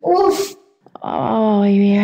Uf. Ay, oh, bien.